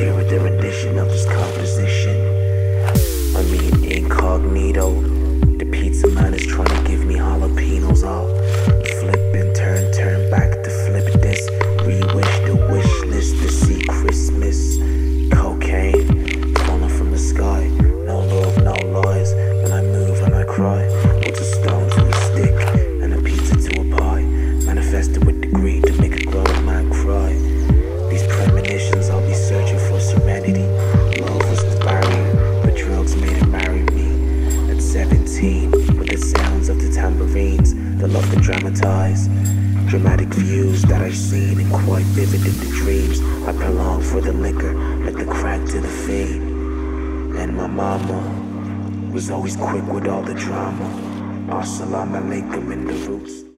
Tailored the rendition of this composition. I mean, incognito. The pizza man is trying to give me jalapenos. I'll flip and turn, turn back to flip this. Re-wish the wish list to see Christmas. Cocaine falling from the sky. No love, no lies. When I move and I cry, serenity. Love was the barrier, but drugs made it marry me. At 17, with the sounds of the tambourines, the love to dramatize. Dramatic views that I've seen and quite vivid in the dreams. I prolong for the liquor, like the crack to the fade. And my mama was always quick with all the drama. Assalamu alaikum in the roots.